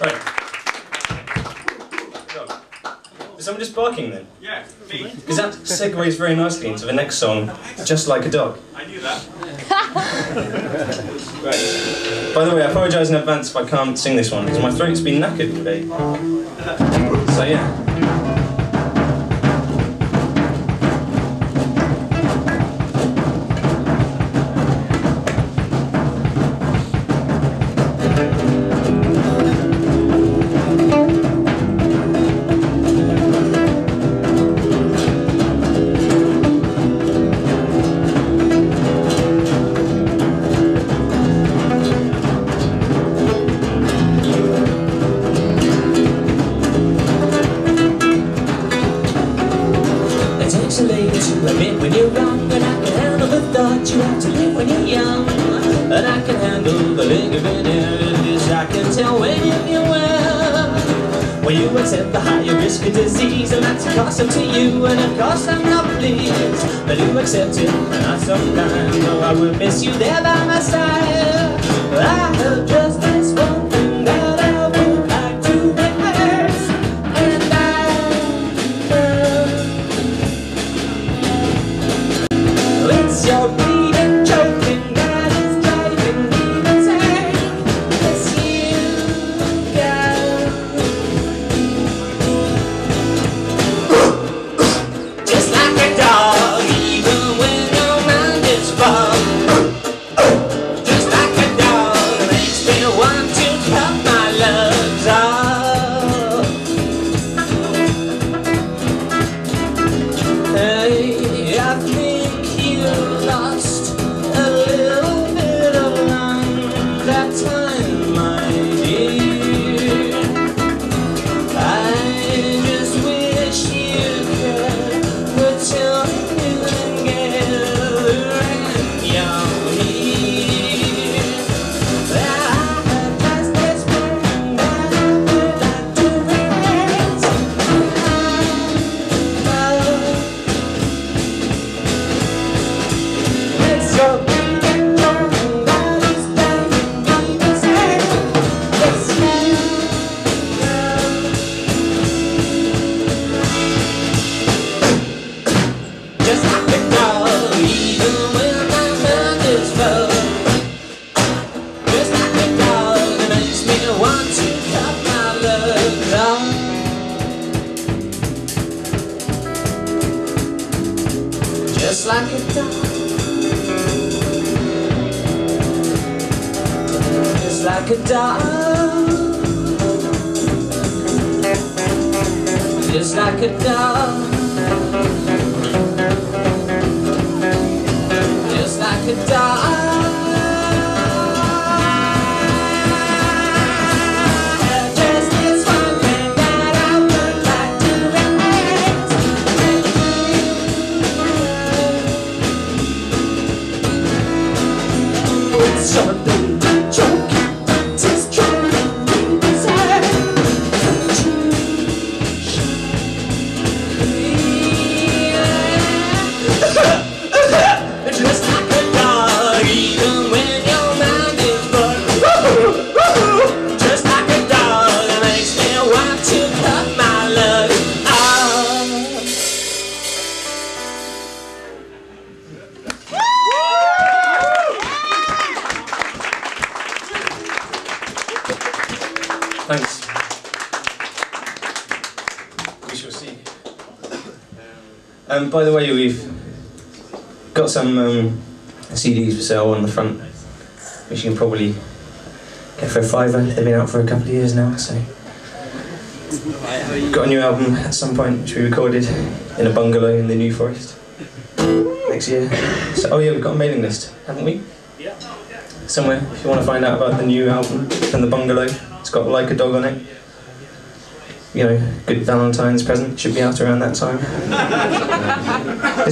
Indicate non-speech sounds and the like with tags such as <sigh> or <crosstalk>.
Right. Is someone just barking then? Yeah, me. Because that segues very nicely into the next song, Just Like a Dog. I knew that. <laughs> Right. By the way, I apologise in advance if I can't sing this one, because my throat's been knackered today. So yeah. A lady to admit when you're wrong And I can handle the thought you have to live when you're young. And I can handle the lingering images I can tell when you mean well. When you accept the higher risk of disease And that's a cost to you And of course I'm not pleased. But you accept it And I sometimes know I will miss you there by my side. I have Just like a dog. Just like a dog. Just like a dog. Just like a dog. Thanks. We shall see. Um, by the way, we've got some um, CDs for sale on the front, which you can probably get for a fiver. They've been out for a couple of years now, so. Got a new album at some point, which we recorded in a bungalow in the New Forest next year. So, oh yeah, we've got a mailing list, haven't we? Somewhere, if you want to find out about the new album and the bungalow, it's got like a dog on it. You know, good Valentine's present should be out around that time. <laughs>